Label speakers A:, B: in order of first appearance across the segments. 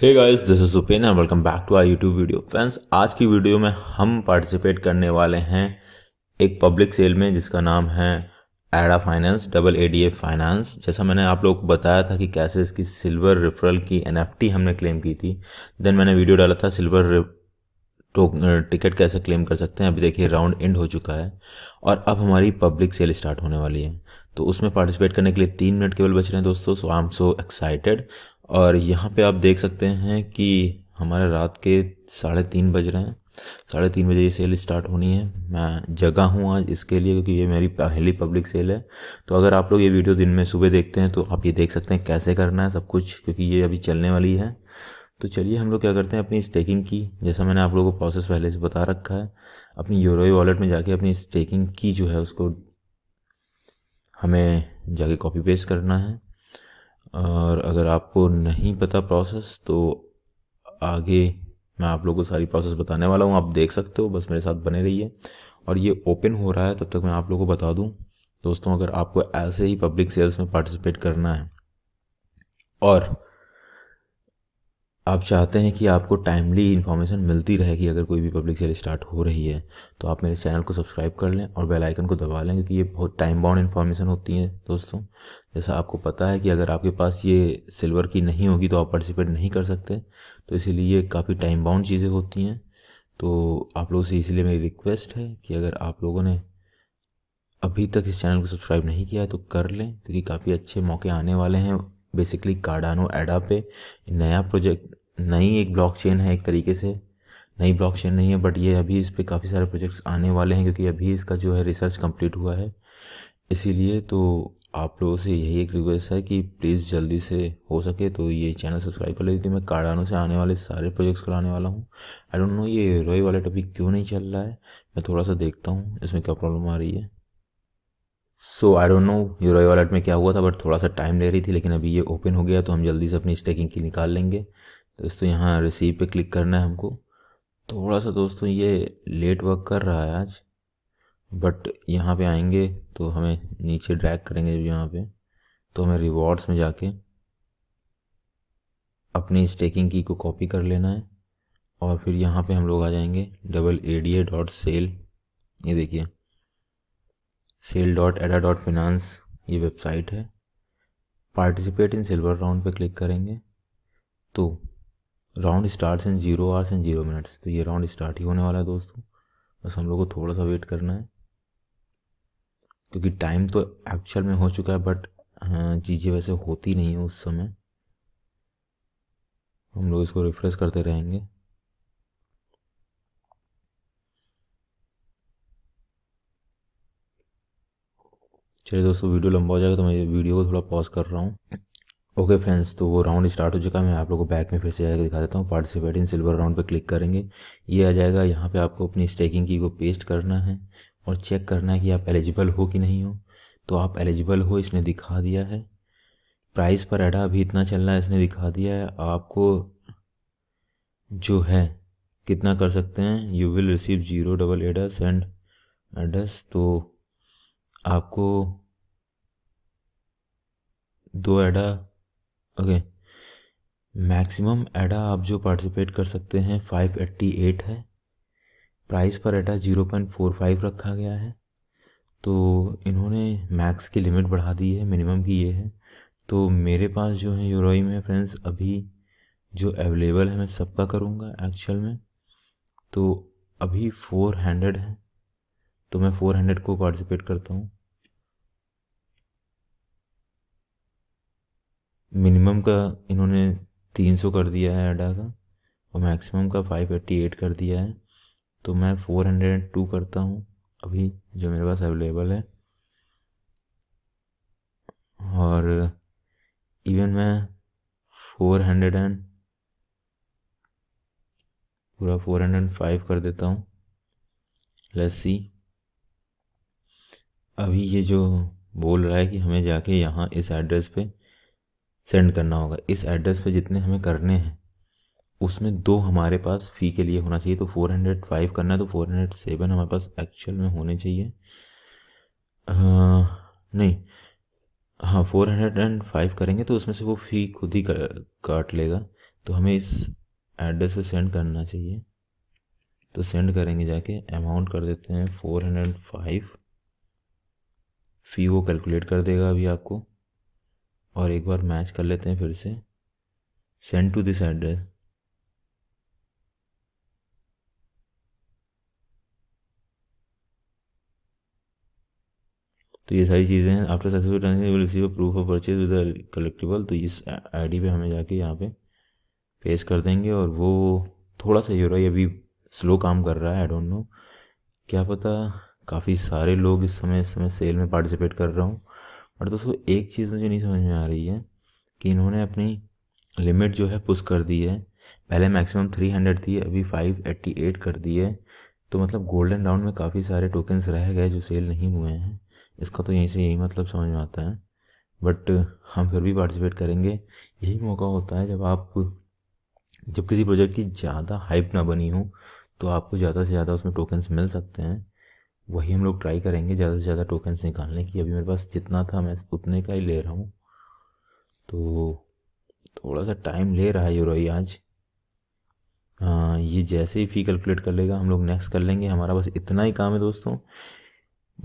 A: Hey guys this is Upen and welcome back to our YouTube video friends आज की video में हम participate करने वाले हैं एक पब्लिक सेल में जिसका नाम है Ada finance double A D A finance जैसा मैंने आप लोगों को बताया था कि कैसे इसकी सिल्वर रेफरल की एनएफटी हमने क्लेम की थी। देन मैंने वीडियो डाला था सिल्वर टिकट कैसे क्लेम कर सकते हैं। अभी देखिए राउंड एंड हो चुका है और अब हमारी पब्लिक सेल स्टार्ट होने वाली है। तो उसमें पार्टिसिपेट करने के लिए तीन मिनट केवल बच रहे हैं दोस्तों सो आई एम सो एक्साइटेड और यहाँ पे आप देख सकते हैं कि हमारे रात के साढ़े तीन बज रहे हैं। साढ़े तीन बजे ये सेल स्टार्ट होनी है। मैं जगह हूँ आज इसके लिए क्योंकि ये मेरी पहली पब्लिक सेल है। तो अगर आप लोग ये वीडियो दिन में सुबह देखते हैं तो आप ये देख सकते हैं कैसे करना है सब कुछ, क्योंकि ये अभी चलने वाली है। तो चलिए हम लोग क्या करते हैं अपनी स्टेकिंग की। जैसा मैंने आप लोगों को प्रोसेस पहले से बता रखा है, अपनी यूरोई वॉलेट में जाके अपनी स्टेकिंग की जो है उसको हमें जाके कॉपी पेस्ट करना है। और अगर आपको नहीं पता प्रोसेस तो आगे मैं आप लोगों को सारी प्रोसेस बताने वाला हूँ। आप देख सकते हो, बस मेरे साथ बने रहिए। और ये ओपन हो रहा है, तब तक मैं आप लोगों को बता दूँ। दोस्तों, अगर आपको ऐसे ही पब्लिक सेल्स में पार्टिसिपेट करना है, और आप चाहते हैं कि आपको टाइमली इन्फॉर्मेशन मिलती रहे कि अगर कोई भी पब्लिक सेल स्टार्ट हो रही है तो आप मेरे चैनल को सब्सक्राइब कर लें और बेल आइकन को दबा लें क्योंकि ये बहुत टाइम बाउंड इन्फॉर्मेशन होती है दोस्तों। जैसा आपको पता है कि अगर आपके पास ये सिल्वर की नहीं होगी तो आप पार्टिसिपेट नहीं कर सकते तो इसीलिए ये काफ़ी टाइम बाउंड चीज़ें होती हैं। तो आप लोगों से इसीलिए मेरी रिक्वेस्ट है कि अगर आप लोगों ने अभी तक इस चैनल को सब्सक्राइब नहीं किया है तो कर लें, क्योंकि काफ़ी अच्छे मौके आने वाले हैं। बेसिकली कार्डानो एडा पे नया प्रोजेक्ट नई एक ब्लॉकचेन है एक तरीके से। नई ब्लॉकचेन नहीं है बट ये अभी इस पर काफ़ी सारे प्रोजेक्ट्स आने वाले हैं, क्योंकि अभी इसका जो है रिसर्च कंप्लीट हुआ है। इसीलिए तो आप लोगों से यही एक रिक्वेस्ट है कि प्लीज़ जल्दी से हो सके तो ये चैनल सब्सक्राइब कर ले, क्योंकि मैं कार्डानो से आने वाले सारे प्रोजेक्ट्स को लाने वाला हूँ। आई डोंट नो ये रोई वाला टॉपिक क्यों नहीं चल रहा है। मैं थोड़ा सा देखता हूँ, इसमें क्या प्रॉब्लम आ रही है। So I don't know Yoroi wallet में क्या हुआ था बट थोड़ा सा टाइम ले रही थी, लेकिन अभी ये ओपन हो गया तो हम जल्दी से अपनी स्टेकिंग की निकाल लेंगे। दोस्तों, यहाँ रिसीव पे क्लिक करना है हमको। थोड़ा सा दोस्तों, ये लेट वर्क कर रहा है आज बट यहाँ पे आएँगे तो हमें नीचे ड्रैग करेंगे जब यहाँ पे तो हमें रिवॉर्ड्स में जाके अपनी स्टेकिंग की को कॉपी कर लेना है, और फिर यहाँ पे हम लोग आ जाएँगे double A D A dot sale ये देखिए sale dot Ada dot finance ये वेबसाइट है। पार्टिसिपेट इन सिल्वर राउंड पे क्लिक करेंगे तो round start in zero hours and zero minutes तो ये राउंड स्टार्ट ही होने वाला है दोस्तों। बस हम लोग को थोड़ा सा वेट करना है। क्योंकि टाइम तो एक्चुअल में हो चुका है बट हाँ, चीज़ें वैसे होती नहीं है उस समय। हम लोग इसको रिफ्रेश करते रहेंगे। चलिए दोस्तों वीडियो लंबा हो जाएगा तो मैं वीडियो को थोड़ा पॉज कर रहा हूँ। ओके फ्रेंड्स तो वो राउंड स्टार्ट हो चुका है। मैं आप लोगों को बैक में फिर से जाकर दिखा देता हूँ। पार्टिसिपेट इन सिल्वर राउंड पे क्लिक करेंगे। ये आ जाएगा। यहाँ पे आपको अपनी स्टेकिंग की को पेस्ट करना है और चेक करना है कि आप एलिजिबल हो कि नहीं हो। तो आप एलिजिबल हो, इसने दिखा दिया है। प्राइस पर एडा अभी इतना चल रहा है, इसने दिखा दिया है। आपको जो है, कितना कर सकते हैं? You will receive zero double ADAs and ADAs तो आपको दो एडा ओके मैक्सिमम एडा आप जो पार्टिसिपेट कर सकते हैं फाइव एट्टी एट है। प्राइस पर Ada zero point four five रखा गया है। तो इन्होंने मैक्स की लिमिट बढ़ा दी है मिनिमम की ये है। तो मेरे पास जो है यूरोई में फ्रेंड्स अभी जो अवेलेबल है, मैं सबका करूँगा एक्चुअल में। तो अभी फोर हंड्रेड है। तो मैं फोर हंड्रेड को पार्टिसिपेट करता हूँ। मिनिमम का इन्होंने तीन सौ कर दिया है एडा का और मैक्सिमम का फाइव एट्टी एट कर दिया है। तो मैं फोर हंड्रेड एंड टू करता हूँ अभी, जो मेरे पास अवेलेबल है। और इवन मैं फोर हंड्रेड एंड पूरा फोर हंड्रेड फाइव कर देता हूँ। लेट्स सी अभी ये जो बोल रहा है कि हमें जाके यहाँ इस एड्रेस पे सेंड करना होगा। इस एड्रेस पे जितने हमें करने हैं उसमें दो हमारे पास फ़ी के लिए होना चाहिए। तो फोर हंड्रेड फाइव करना है तो फोर हंड्रेड सेवन हमारे पास एक्चुअल में होने चाहिए। आ, नहीं हाँ फोर हंड्रेड एंड फाइव करेंगे तो उसमें से वो फ़ी खुद ही काट लेगा। तो हमें इस एड्रेस पे सेंड करना चाहिए। तो सेंड करेंगे जाके अमाउंट कर देते हैं फोर हंड्रेड फाइव फ़ी वो कैलकुलेट कर देगा अभी आपको। और एक बार मैच कर लेते हैं फिर से। सेंड टू दिस एड्रेस तो ये सारी चीज़ें हैं। After successful transaction will receive proof of purchase with collectible तो इस आईडी पे हमें जाके यहाँ पे पेश कर देंगे और वो थोड़ा सा ये हो रहा है अभी स्लो काम कर रहा है आई डोंट नो क्या पता काफ़ी सारे लोग इस समय इस समय सेल में पार्टिसिपेट कर रहा हूँ। बट दोस्तों, एक चीज़ मुझे नहीं समझ में आ रही है कि इन्होंने अपनी लिमिट जो है पुश कर दी है। पहले मैक्सिमम थ्री हंड्रेड थी, अभी फाइव एट्टी एट कर दी है। तो मतलब गोल्डन राउंड में काफ़ी सारे टोकन्स रह गए जो सेल नहीं हुए हैं। इसका तो यहीं से यही मतलब समझ में आता है। बट हम फिर भी पार्टिसिपेट करेंगे। यही मौका होता है जब आप, जब किसी प्रोजेक्ट की ज़्यादा हाइप ना बनी हो तो आपको ज़्यादा से ज़्यादा उसमें टोकन्स मिल सकते हैं। वही हम लोग ट्राई करेंगे ज़्यादा से ज़्यादा टोकन्स निकालने की। अभी मेरे पास जितना था, मैं उतने का ही ले रहा हूँ। तो थोड़ा सा टाइम ले रहा है यूरोई आज। हाँ ये जैसे ही फ़ी कैलकुलेट कर लेगा, हम लोग नेक्स्ट कर लेंगे। हमारा बस इतना ही काम है दोस्तों।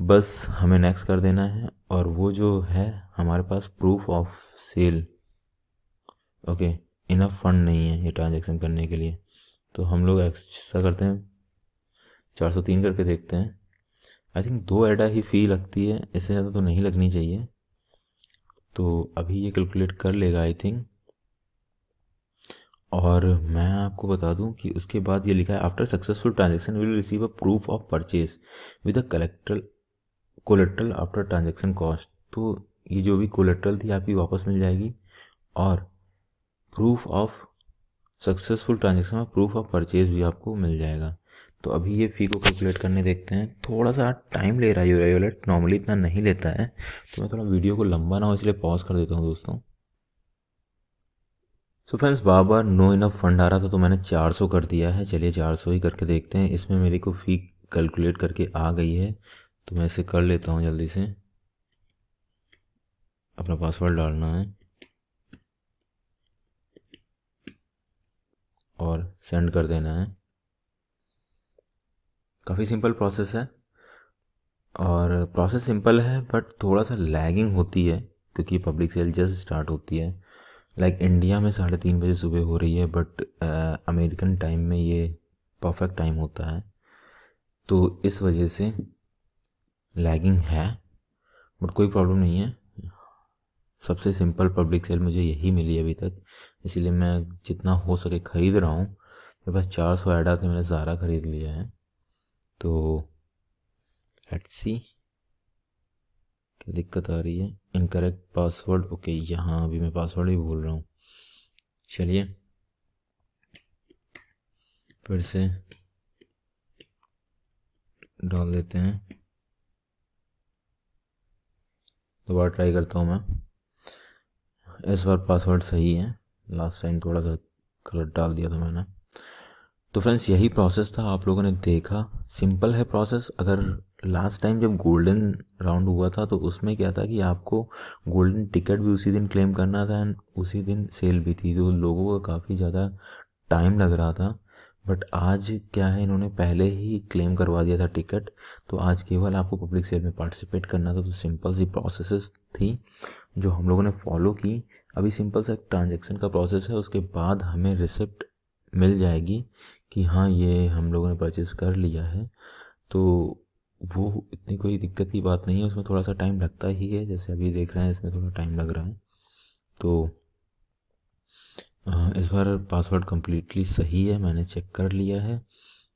A: बस हमें नेक्स्ट कर देना है और वो जो है, हमारे पास proof of sale okay enough fund नहीं है ये ट्रांजेक्शन करने के लिए। तो हम लोग ऐसा करते हैं। चार सौ तीन करके देखते हैं। आई थिंक दो एडा ही फ़ी लगती है, इससे ज़्यादा तो नहीं लगनी चाहिए। तो अभी ये कैलकुलेट कर लेगा आई थिंक और मैं आपको बता दूँ कि उसके बाद ये लिखा है after successful transaction will receive a proof of purchase with a collateral collateral after transaction cost तो ये जो भी कोलेट्रल थी, आपकी वापस मिल जाएगी। और प्रूफ ऑफ़ सक्सेसफुल ट्रांजेक्शन में प्रूफ ऑफ़ परचेज भी आपको मिल जाएगा। तो अभी ये फ़ी को कैलकुलेट करने देखते हैं। थोड़ा सा टाइम ले रहा है यूरा वॉलेट नॉर्मली इतना नहीं लेता है। तो मैं थोड़ा वीडियो को लंबा ना हो, इसलिए पॉज कर देता हूँ दोस्तों। सो फ्रेंड्स बार बार नो इनफ फंड आ रहा था तो मैंने 400 कर दिया है। चलिए 400 ही करके देखते हैं। इसमें मेरे को फ़ी कैलकुलेट करके आ गई है। तो मैं इसे कर लेता हूँ जल्दी से। अपना पासवर्ड डालना है। और सेंड कर देना है। काफ़ी सिंपल प्रोसेस है। और प्रोसेस सिंपल है बट थोड़ा सा लैगिंग होती है, क्योंकि पब्लिक सेल जस्ट स्टार्ट होती है। लाइक like इंडिया में साढ़े तीन बजे सुबह हो रही है बट अमेरिकन टाइम में ये परफेक्ट टाइम होता है। तो इस वजह से लैगिंग है बट कोई प्रॉब्लम नहीं है। सबसे सिंपल पब्लिक सेल मुझे यही मिली अभी तक, इसीलिए मैं जितना हो सके ख़रीद रहा हूँ। मेरे पास चार सौ एडा थे मैंने ज़ारा ख़रीद लिया है। तो लेट्स सी क्या दिक्कत आ रही है। इनकरेक्ट पासवर्ड ओके यहाँ अभी मैं पासवर्ड ही भूल रहा हूँ। चलिए, फिर से डाल देते हैं। दोबारा ट्राई करता हूँ मैं। इस बार पासवर्ड सही है। लास्ट टाइम थोड़ा सा गलत डाल दिया था मैंने। तो फ्रेंड्स यही प्रोसेस था। आप लोगों ने देखा। सिंपल है प्रोसेस अगर लास्ट टाइम जब गोल्डन राउंड हुआ था तो उसमें क्या था कि आपको गोल्डन टिकट भी उसी दिन क्लेम करना था एंड उसी दिन सेल भी थी। तो लोगों का काफ़ी ज़्यादा टाइम लग रहा था। बट आज क्या है, इन्होंने पहले ही क्लेम करवा दिया था टिकट तो आज केवल आपको पब्लिक सेल में पार्टिसिपेट करना था। तो सिंपल सी प्रोसेस थी, जो हम लोगों ने फॉलो की। अभी सिंपल सा ट्रांजेक्शन का प्रोसेस है। उसके बाद हमें रिसिप्ट मिल जाएगी कि हाँ ये हम लोगों ने परचेज़ कर लिया है। तो वो इतनी कोई दिक्कत की बात नहीं है उसमें थोड़ा सा टाइम लगता ही है जैसे अभी देख रहे हैं इसमें थोड़ा टाइम लग रहा है। तो इस बार पासवर्ड कम्प्लीटली सही है मैंने चेक कर लिया है।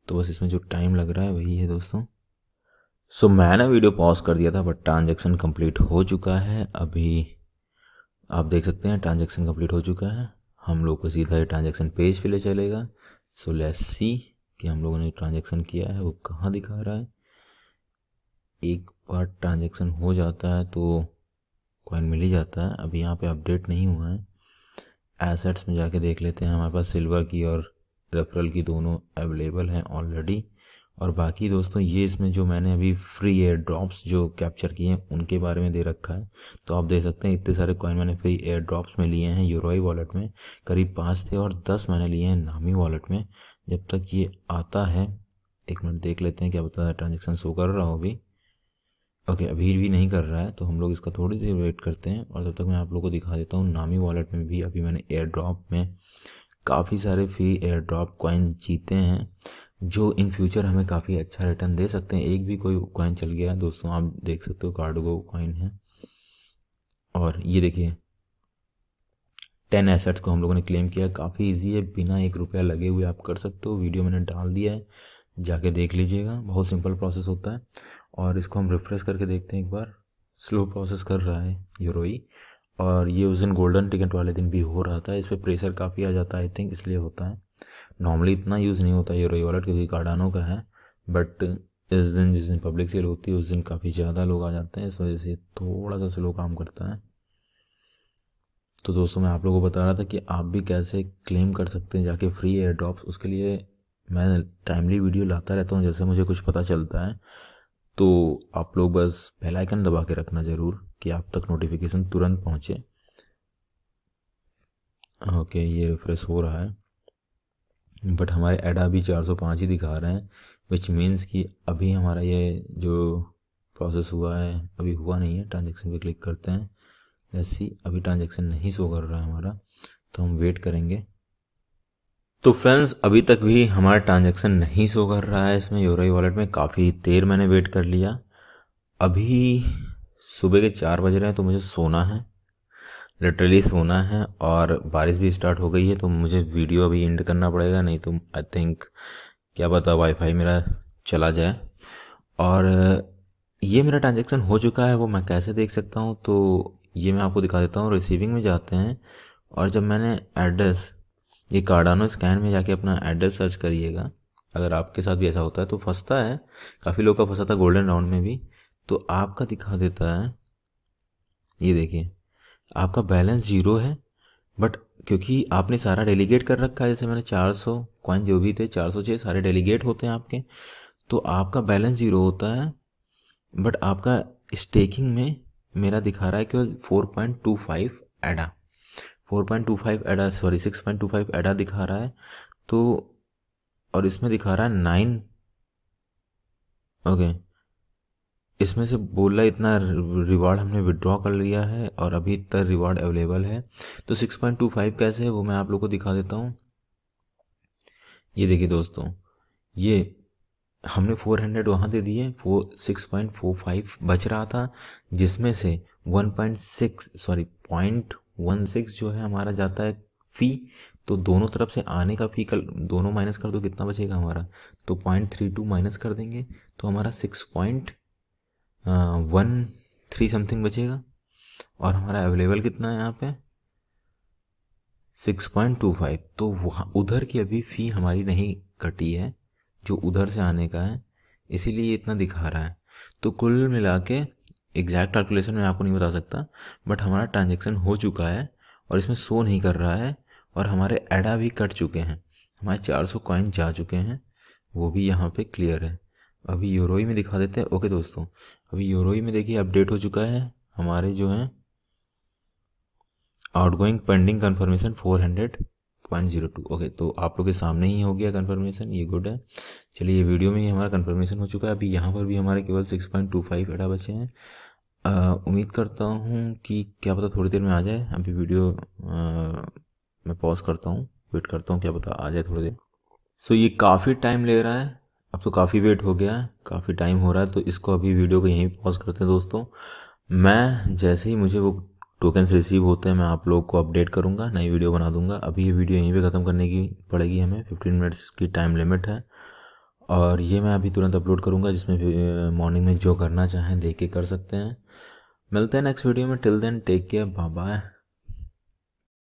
A: तो बस इसमें जो टाइम लग रहा है वही है दोस्तों। सो so, मैंने वीडियो पॉज कर दिया था बट ट्रांजेक्शन कंप्लीट हो चुका है। अभी आप देख सकते हैं ट्रांजेक्शन कंप्लीट हो चुका है। हम लोग को सीधा ये ट्रांजेक्शन पेज पे ले चलेगा। सो लेट्स सी कि हम लोगों ने ट्रांजेक्शन किया है, वो कहाँ दिखा रहा है। एक बार ट्रांजेक्शन हो जाता है तो कॉइन मिल ही जाता है। अभी यहाँ पे अपडेट नहीं हुआ है। एसेट्स में जाके देख लेते हैं। हमारे पास सिल्वर की और रेफरल की दोनों अवेलेबल हैं ऑलरेडी और बाकी दोस्तों, ये इसमें जो मैंने अभी फ्री एयर ड्रॉप्स जो कैप्चर किए हैं, उनके बारे में दे रखा है। तो आप देख सकते हैं, इतने सारे कॉइन मैंने फ्री एयर ड्रॉप्स में लिए हैं यूरोई वॉलेट में। करीब पाँच थे और दस मैंने लिए हैं नामी वॉलेट में। जब तक ये आता है, एक मिनट देख लेते हैं क्या बता ट्रांजेक्शन शो कर रहा हो अभी। ओके अभी भी नहीं कर रहा है तो हम लोग इसका थोड़ी देर वेट करते हैं। और तब तक मैं आप लोग को दिखा देता हूँ नामी वॉलेट में भी अभी मैंने एयर ड्रॉप में काफ़ी सारे फ्री एयर ड्रॉप कॉइन जीते हैं। जो इन फ्यूचर हमें काफ़ी अच्छा रिटर्न दे सकते हैं। एक भी कोई कॉइन चल गया, दोस्तों, आप देख सकते हो कार्डगो कॉइन है। और ये देखिए टेन एसेट्स को हम लोगों ने क्लेम किया। काफ़ी इजी है, बिना एक रुपया लगे हुए आप कर सकते हो। वीडियो मैंने डाल दिया है, जाके देख लीजिएगा। बहुत सिंपल प्रोसेस होता है। और इसको हम रिफ्रेश करके देखते हैं एक बार। स्लो प्रोसेस कर रहा है यूरोई और ये उस दिन गोल्डन टिकट वाले दिन भी हो रहा था। इस पर प्रेशर काफ़ी आ जाता है आई थिंक इसलिए होता है। नॉर्मली इतना यूज़ नहीं होता यूरोई वॉलेट क्योंकि कार्डानो का है बट इस दिन जिस दिन पब्लिक सेल होती है, उस दिन काफ़ी ज़्यादा लोग आ जाते हैं, इस वजह से थोड़ा सा स्लो काम करता है। तो दोस्तों मैं आप लोगों को बता रहा था कि आप भी कैसे क्लेम कर सकते हैं जाके फ्री एयर ड्रॉप्स उसके लिए मैं टाइमली वीडियो लाता रहता हूँ जैसे मुझे कुछ पता चलता है। तो आप लोग बस बेल आइकन दबा के रखना ज़रूर कि आप तक नोटिफिकेशन तुरंत पहुँचे। ओके, ये रिफ्रेश हो रहा है। बट हमारे एडा भी 405 ही दिखा रहे हैं विच मीन्स कि अभी हमारा ये जो प्रोसेस हुआ है, अभी हुआ नहीं है ट्रांजेक्शन पे क्लिक करते हैं। जैसी अभी ट्रांजेक्शन नहीं शो कर रहा है हमारा तो हम वेट करेंगे। तो फ्रेंड्स अभी तक भी हमारा ट्रांजेक्शन नहीं शो कर रहा है इसमें यूरोई वॉलेट में काफ़ी देर मैंने वेट कर लिया। अभी सुबह के चार बज रहे हैं तो मुझे सोना है। लिटरली सोना है और बारिश भी स्टार्ट हो गई है तो मुझे वीडियो अभी एंड करना पड़ेगा, नहीं तो आई थिंक क्या पता वाईफाई मेरा चला जाए। और ये मेरा ट्रांजेक्शन हो चुका है, वो मैं कैसे देख सकता हूँ तो ये मैं आपको दिखा देता हूँ। रिसीविंग में जाते हैं और जब मैंने एड्रेस ये कार्डानो स्कैन में जाके अपना एड्रेस सर्च करिएगा, अगर आपके साथ भी ऐसा होता है तो फंसता है। काफ़ी लोग का फंसा था गोल्डन राउंड में भी। तो आपका दिखा देता है, ये देखिए। आपका बैलेंस ज़ीरो है, बट क्योंकि आपने सारा डेलीगेट कर रखा है, जैसे मैंने 400 सौ कॉइन जो भी थे 406 सारे डेलीगेट होते हैं आपके तो आपका बैलेंस ज़ीरो होता है, बट आपका स्टेकिंग में मेरा दिखा रहा है केवल 4.25 Ada four point two five Ada sorry six point two five Ada दिखा रहा है तो और इसमें दिखा रहा है नाइन ओके इसमें से बोल इतना रिवार्ड हमने विड्रॉ कर लिया है और अभी इतना रिवार्ड अवेलेबल है। तो सिक्स पॉइंट टू फाइव कैसे है वो मैं आप लोग को दिखा देता हूँ। ये देखिए दोस्तों, ये हमने फोर हंड्रेड वहाँ दे दिए four six point four five बच रहा था, जिसमें से one point six sorry point one six जो है हमारा जाता है फ़ी तो दोनों तरफ़ से आने का फ़ी कल, दोनों माइनस कर दो, कितना बचेगा हमारा? तो पॉइंट थ्री टू माइनस कर देंगे तो हमारा six point one three something बचेगा। और हमारा अवेलेबल कितना है यहाँ पे? सिक्स पॉइंट टू फाइव तो वहाँ, उधर की अभी फ़ी हमारी नहीं कटी है, जो उधर से आने का है, इसीलिए इतना दिखा रहा है। तो कुल मिला के एग्जैक्ट कैलकुलेशन मैं आपको नहीं बता सकता बट हमारा ट्रांजेक्शन हो चुका है, और इसमें शो नहीं कर रहा है, और हमारे एडा भी कट चुके हैं। हमारे 400 कॉइन जा चुके हैं, वो भी यहाँ पे क्लियर है। अभी यूरोई में दिखा देते हैं। ओके दोस्तों अभी यूरोई में देखिए अपडेट हो चुका है। हमारे जो हैं outgoing pending confirmation four hundred point zero two okay तो आप लोग के सामने ही हो गया कन्फर्मेशन ये गुड है। चलिए ये वीडियो में ही हमारा कन्फर्मेशन हो चुका है। अभी यहाँ पर भी हमारे केवल सिक्स पॉइंट टू फाइव एडा बचे हैं। उम्मीद करता हूँ कि क्या पता थोड़ी देर में आ जाए। अभी वीडियो आ, मैं पॉज करता हूँ। वेट करता हूँ क्या पता आ जाए थोड़ी देर। सो so, ये काफ़ी टाइम ले रहा है। अब तो काफ़ी वेट हो गया है, काफ़ी टाइम हो रहा है तो इसको अभी वीडियो को यहीं पॉज करते हैं दोस्तों। मैं जैसे ही मुझे वो टोकन्स रिसीव होते हैं, मैं आप लोग को अपडेट करूँगा, नई वीडियो बना दूँगा। अभी ये वीडियो यहीं पे ख़त्म करने की पड़ेगी हमें फिफ्टीन मिनट्स की टाइम लिमिट है। और ये मैं अभी तुरंत अपलोड करूँगा, जिसमें मॉर्निंग में जो करना चाहें, देख के कर सकते हैं। मिलते हैं नेक्स्ट वीडियो में till then take care bye bye